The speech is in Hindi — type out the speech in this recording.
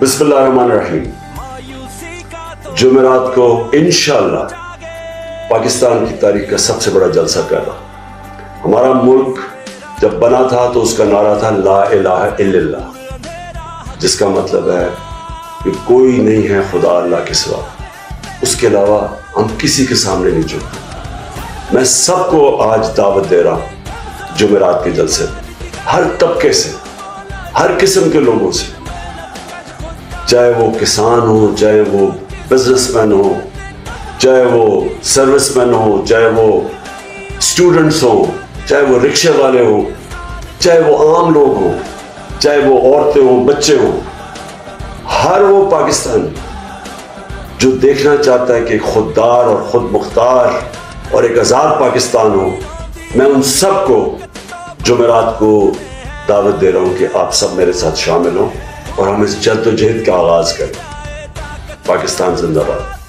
बिस्मिल्लाहिर्रहमानिर्रहीम। जुमेरात को इंशाल्लाह पाकिस्तान की तारीख का सबसे बड़ा जलसा कर रहा हमारा मुल्क जब बना था तो उसका नारा था ला इलाहा इल्लल्लाह, जिसका मतलब है कि कोई नहीं है खुदा अल्लाह के सिवा। उसके अलावा हम किसी के सामने नहीं झुकते मैं सबको आज दावत दे रहा हूँ जुमेरात के जलसे हर तबके से, हर किस्म के लोगों से। चाहे वो किसान हो, चाहे वो बिजनेसमैन हो, चाहे वो सर्विसमैन हो, चाहे वो स्टूडेंट्स हो, चाहे वो रिक्शे वाले हो, चाहे वो आम लोग हो, चाहे वो औरतें हो, बच्चे हो, हर वो पाकिस्तान जो देखना चाहता है कि खुददार और खुद मुख्तार और एक आज़ाद पाकिस्तान हो, मैं उन सबको जुमेरात को दावत दे रहा हूँ कि आप सब मेरे साथ शामिल हों। और हम इस जद्दोजहद का आगाज़ करें पाकिस्तान जिंदाबाद।